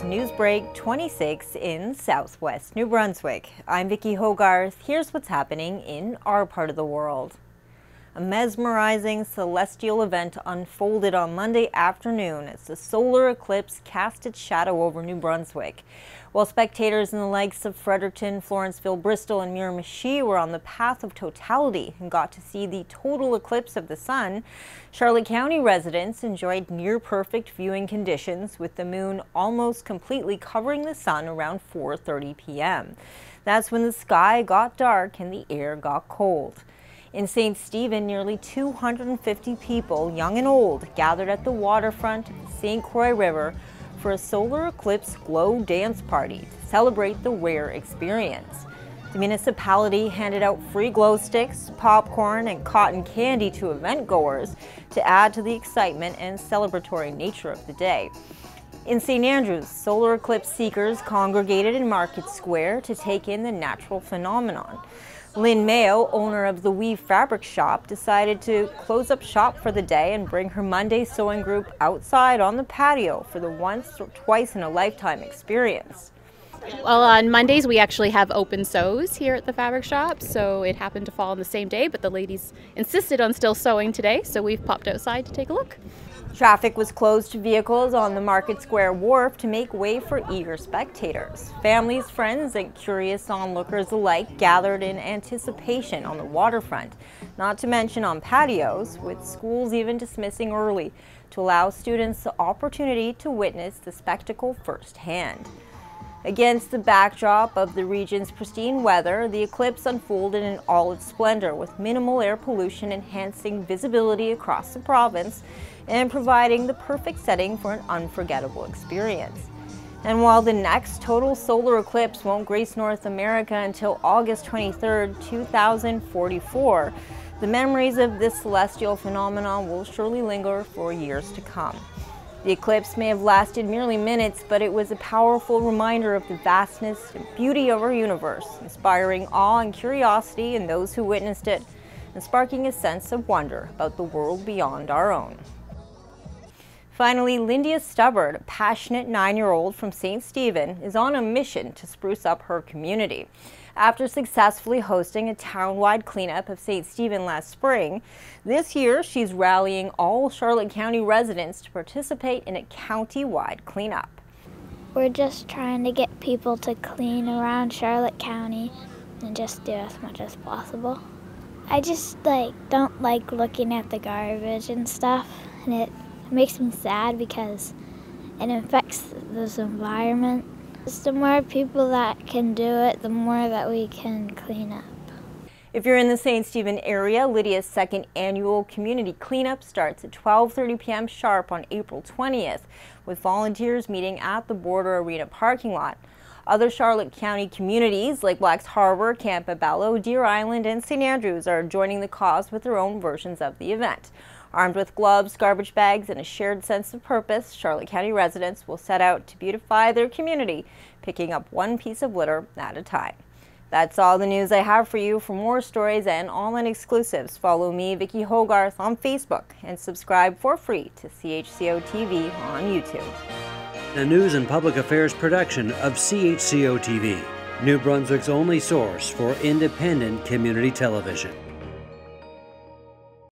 Newsbreak 26 in southwest New Brunswick. I'm Vicki Hogarth. Here's what's happening in our part of the world. A mesmerizing celestial event unfolded on Monday afternoon as the solar eclipse cast its shadow over New Brunswick. While spectators in the likes of Fredericton, Florenceville, Bristol, and Miramichi were on the path of totality and got to see the total eclipse of the sun, Charlotte County residents enjoyed near-perfect viewing conditions with the moon almost completely covering the sun around 4.30 p.m. That's when the sky got dark and the air got cold. In St. Stephen, nearly 250 people, young and old, gathered at the waterfront St. Croix River for a solar eclipse glow dance party to celebrate the rare experience. The municipality handed out free glow sticks, popcorn, and cotton candy to event goers to add to the excitement and celebratory nature of the day. In St. Andrews, solar eclipse seekers congregated in Market Square to take in the natural phenomenon. Lynn Mayo, owner of the Weave Fabric Shop, decided to close up shop for the day and bring her Monday sewing group outside on the patio for the once or twice in a lifetime experience. Well, on Mondays we actually have open sews here at the fabric shop, so it happened to fall on the same day, but the ladies insisted on still sewing today, so we've popped outside to take a look. Traffic was closed to vehicles on the Market Square Wharf to make way for eager spectators. Families, friends, and curious onlookers alike gathered in anticipation on the waterfront, not to mention on patios, with schools even dismissing early to allow students the opportunity to witness the spectacle firsthand. Against the backdrop of the region's pristine weather, the eclipse unfolded in all its splendor with minimal air pollution enhancing visibility across the province and providing the perfect setting for an unforgettable experience. And while the next total solar eclipse won't grace North America until August 23, 2044, the memories of this celestial phenomenon will surely linger for years to come. The eclipse may have lasted merely minutes, but it was a powerful reminder of the vastness and beauty of our universe, inspiring awe and curiosity in those who witnessed it, and sparking a sense of wonder about the world beyond our own. Finally, Lydia Stubbard, a passionate nine-year-old from St. Stephen, is on a mission to spruce up her community. After successfully hosting a town-wide cleanup of St. Stephen last spring, this year she's rallying all Charlotte County residents to participate in a county-wide cleanup. We're just trying to get people to clean around Charlotte County and just do as much as possible. I just like don't like looking at the garbage and stuff and it makes me sad because it affects this environment the more people that can do it, the more that we can clean up. If you're in the St. Stephen area, Lydia's second annual community cleanup starts at 12.30 p.m. sharp on April 20th, with volunteers meeting at the Border Arena parking lot. Other Charlotte County communities like Blacks Harbor, Campobello, Deer Island, and St. Andrews are joining the cause with their own versions of the event. Armed with gloves, garbage bags, and a shared sense of purpose, Charlotte County residents will set out to beautify their community, picking up one piece of litter at a time. That's all the news I have for you. For more stories and online exclusives, follow me, Vicki Hogarth, on Facebook and subscribe for free to CHCO TV on YouTube. A news and public affairs production of CHCO TV, New Brunswick's only source for independent community television.